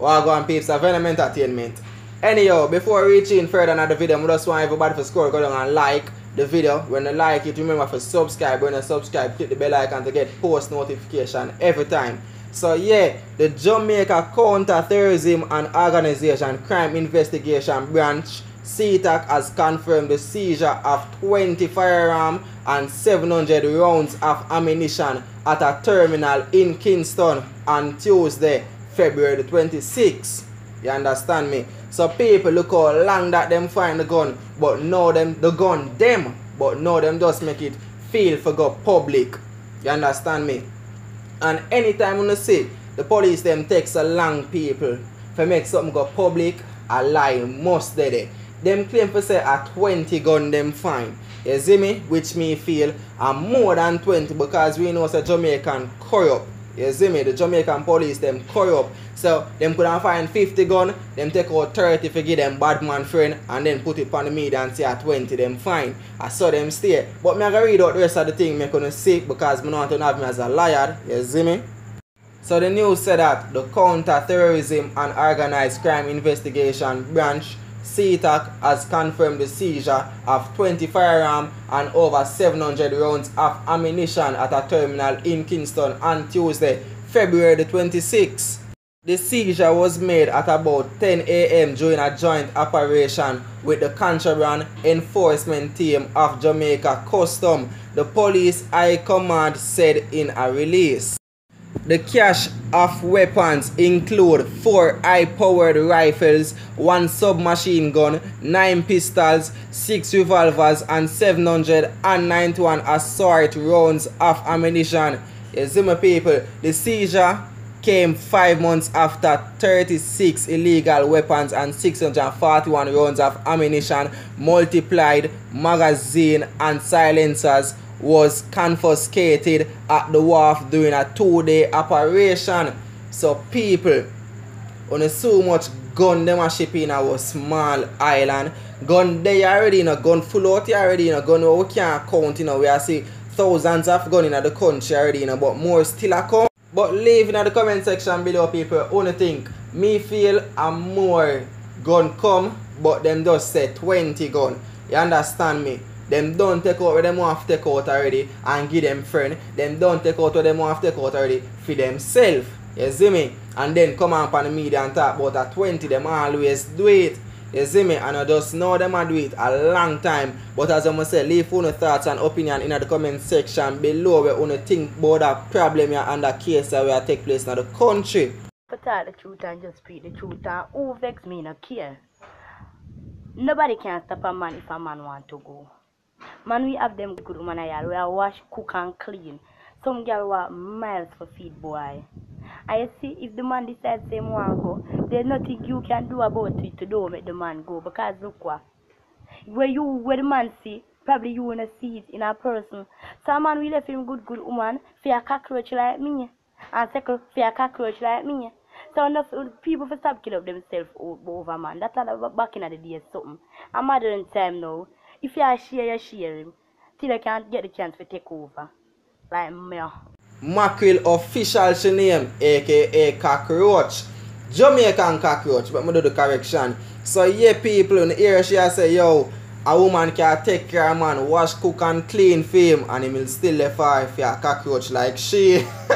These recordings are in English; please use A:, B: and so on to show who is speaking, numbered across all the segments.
A: Wagwan peeps of Venom Entertainment. Anyhow, before reaching further another video, I just want everybody to score go down and like the video. When you like it, remember to subscribe. When you subscribe, click the bell icon to get post notification every time. So yeah, the Jamaica Counter-Terrorism and Organization Crime Investigation Branch CTAC has confirmed the seizure of 20 firearms and 700 rounds of ammunition at a terminal in Kingston on Tuesday, February the 26th. You understand me? So people look how long that them find the gun, but now them the gun them, but now them just make it feel for go public. You understand me? And anytime when you see the police them takes a long people for make something go public, a lie must they. Them claim for say a 20 gun them find. You see me? Which me feel a more than 20 because we know say Jamaican corrupt. You see me? The Jamaican police them corrupt. So them could have find 50 gun, them take out 30 for give them bad man friend and then put it on the media and say a 20 them fine. I saw them stay. But me I gotta read out the rest of the thing me gonna see because me don't want to have me as a liar. You see me? So the news said that the Counter-Terrorism and Organized Crime Investigation Branch CTAC has confirmed the seizure of 20 firearms and over 700 rounds of ammunition at a terminal in Kingston on Tuesday, February the 26th. The seizure was made at about 10 a.m. during a joint operation with the Contraband Enforcement Team of Jamaica Custom, the police high command said in a release. The cache of weapons include four high-powered rifles, one submachine gun, nine pistols, six revolvers, and 791 assault rounds of ammunition. You see my people, the seizure came five months after 36 illegal weapons and 641 rounds of ammunition, multiplied magazine and silencers was confiscated at the wharf during a two-day operation. So people, on so much gun them a ship in our small island. Gun they already you know, gun full out already you know, gun we can't count you know, we are see thousands of gun in the country already you know, but more still a come. But leave in the comment section below people only think me feel a more gun come but them just say 20 gun. You understand me? Them don't take out what them want to take out already and give them friend. Them don't take out what them want to take out already for themselves. You see me? And then come on on the media and talk about a 20. Them always do it. You see me? And I just know them a do it a long time. But as I must say, leave your thoughts and opinion in the comment section below where you think about that problem and the case that will take place in the country.
B: But tell the truth and just speak the truth and who vex me no care. Nobody can stop a man if a man want to go. Man, we have them good woman here. We are wash, cook and clean. Some girl want miles for feed boy. I see, if the man decides him want go, there's nothing you can do about it to do make the man go. Because look what, where you, where the man see, probably you wanna see it in a person. So man we left him good, good woman for a cockroach like me, and second for a cockroach like me. So enough people for stop kill up themselves over man. That's all back in the day something. A modern time now. If you are share, you share him. Till you can't get the chance to take over. Like me.
A: Mackerel official she name aka cockroach. Jamaican cockroach, but me do the correction. So yeah people in the area she say yo a woman can take care of man, wash, cook and clean for him and he will still left her for a cockroach like she.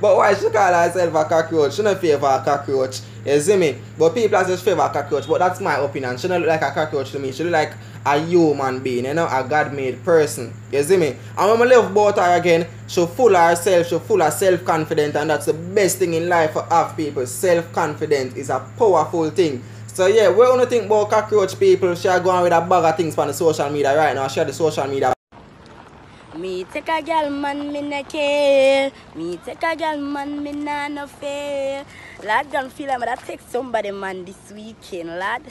A: but why she call herself a cockroach? She not favor a cockroach. You see me? But people just favor a cockroach. But that's my opinion. She don't look like a cockroach to me. She look like a human being, you know, a God-made person. You see me? And when I love about her again, she full of herself, she full of self-confident and that's the best thing in life for half people. Self-confident is a powerful thing. So yeah, we only think about cockroach people. She are going with a bag of things on the social media right now. Share the social media.
B: Me take a girl man, me no care. Me take a girl man, me nah no fair. Lad, don't feel like I take somebody man this weekend, lad.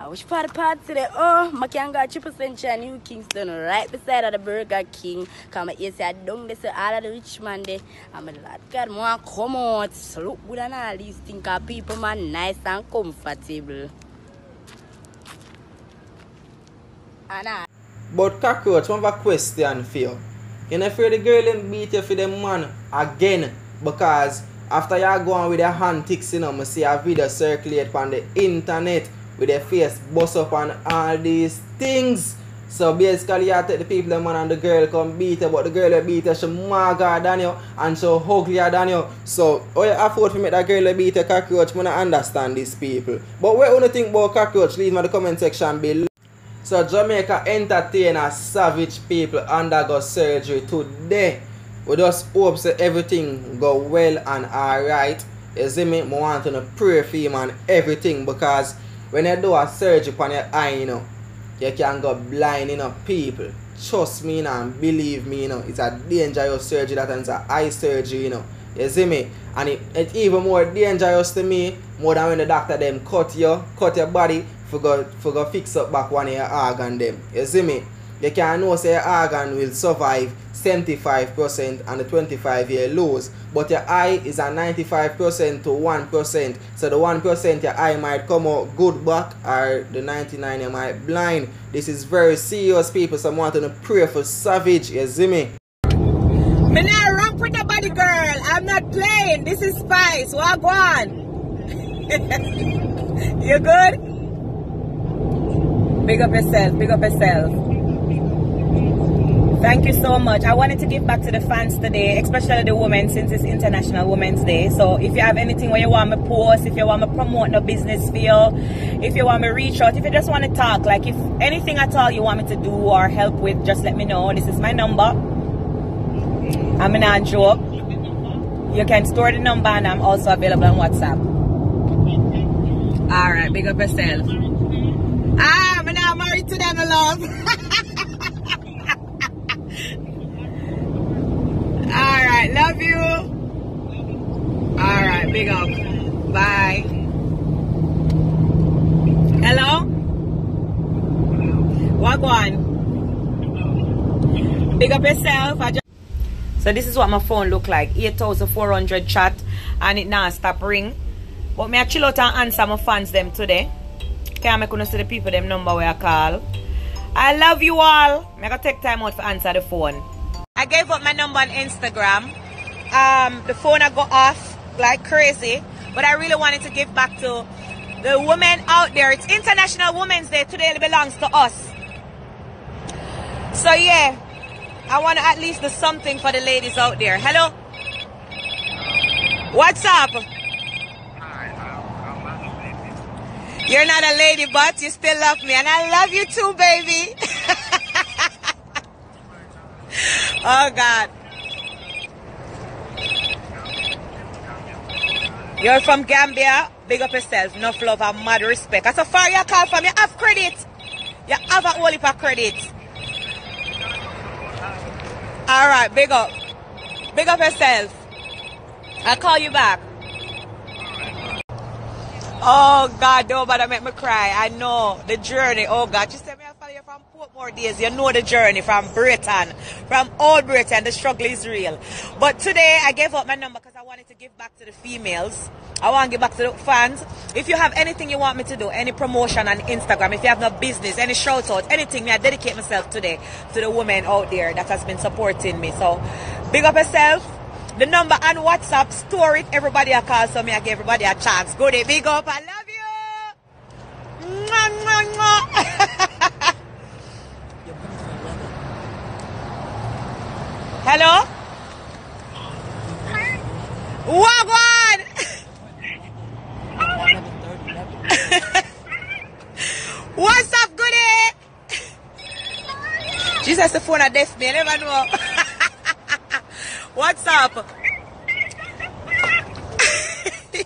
B: I wish for the part today. Oh, my can go triple century New Kingston right beside of the Burger King. Come here, say I don't listen all of the rich man there. I'm a lad God more come out. Look good and all these things are people man nice and comfortable. And I
A: But cockroach, I have a question for you. You know afraid the girl them beat you for them man again because after you go on with your antics, you know, I see a video circulate on the internet with their face bust up and all these things. So basically you take the people them man and the girl come beat her, but the girl beat her, she mager than you and so uglier than you. So how you afford to make that girl beat you cockroach, I understand these people. But what you think about cockroach, leave me in the comment section below. So Jamaica entertainer savage people undergo surgery today. We just hope that everything go well and alright. You see me? I want to pray for him and everything because when you do a surgery on your eye, you know, you can go blind, you know, people. Trust me you know, and believe me, you know, it's a dangerous surgery that is a eye surgery, you know. You see me? And it, it's even more dangerous to me more than when the doctor them cut you, cut your body for go for go fix up back one of your organ them. You see me? You can know say your organ will survive 75% and the 25 year lows But your eye is a 95% to 1%. So the 1% your eye might come out good back or the 99 you might blind. This is very serious people. So I want to pray for savage. You see me?
C: Me not with nobody, girl. I'm not playing. This is Spice. Walk on. you good? Big up yourself. Big up yourself. Thank you so much. I wanted to give back to the fans today, especially the women, since it's International Women's Day. So if you have anything where you want me post, if you want me promote no business you, if you want me reach out, if you just want to talk, like if anything at all you want me to do or help with, just let me know. This is my number. I'm not joke. You can store the number and I'm also available on WhatsApp. Alright, big up yourself. Ah, I'm married to them, love. Alright, love you. Alright, big up. Bye. Hello? What on? Big up yourself. So this is what my phone look like. 8400 chat and it now stop ring. But me I chill out and answer my fans them today. Can I make see the people them number where I call. I love you all. I gotta take time out to answer the phone. Gave up my number on Instagram. Um, the phone I got off like crazy, but I really wanted to give back to the women out there. It's International Women's Day. Today it belongs to us. So yeah, I want to at least do something for the ladies out there. Hello? What's up? You're not a lady, but you still love me. And I love you too, baby. oh, God. You're from Gambia. Big up yourself. Enough love and mad respect. As far as you call from, you have credit. You have a whole heap of credit. All right, big up. Big up yourself. I'll call you back. Oh God, don't bother make me cry. I know the journey. Oh God, you said me follow you from Portmore days. You know the journey from Britain, from old Britain. The struggle is real. But today I gave up my number because I wanted to give back to the females. I want to give back to the fans. If you have anything you want me to do, any promotion on Instagram, if you have no business, any shout out, anything, me I dedicate myself today to the women out there that has been supporting me. So big up yourself. The number on WhatsApp, store it. Everybody a call, so me I give everybody a chance. Go there, big up. I love you. Mwah, mwah, mwah. Hello? Wagwan! What's up, goodie? Says the phone a deaf me. I never know. What's up?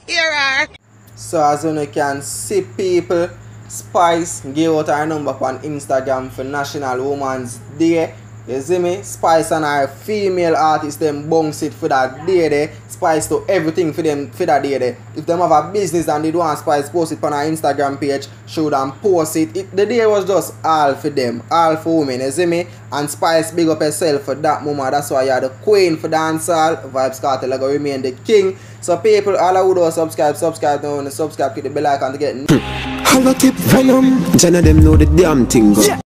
C: Here are.
A: So as you can see people, Spice give out her number on Instagram for National Women's Day You see me? Spice and our female artists them bounce it for that day there. Spice to everything for them for that day there. If them have a business and they do want Spice post it on our Instagram page, show them post it. it. The day was just all for them, all for women, you see me? And Spice big up herself for that moment. That's why you're the queen for dancehall. Vybz Kartel going remain the king. So people, all who don't subscribe, subscribe now and subscribe, click the bell icon to get.
D: Hollow tip venom. None of them know the damn thing. go.